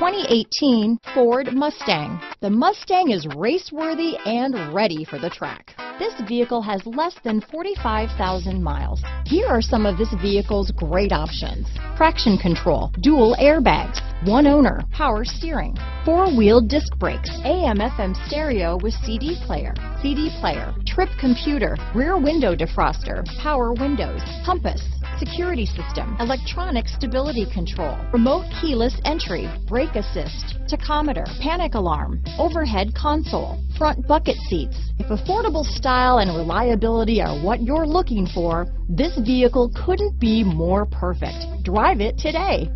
2018 Ford Mustang. The Mustang is race-worthy and ready for the track. This vehicle has less than 45,000 miles. Here are some of this vehicle's great options. Traction control, dual airbags, one owner, power steering, four-wheel disc brakes, AM FM stereo with CD player, CD player, trip computer, rear window defroster, power windows, compass, security system, electronic stability control, remote keyless entry, brake assist, tachometer, panic alarm, overhead console, front bucket seats. If affordable style and reliability are what you're looking for, this vehicle couldn't be more perfect. Drive it today.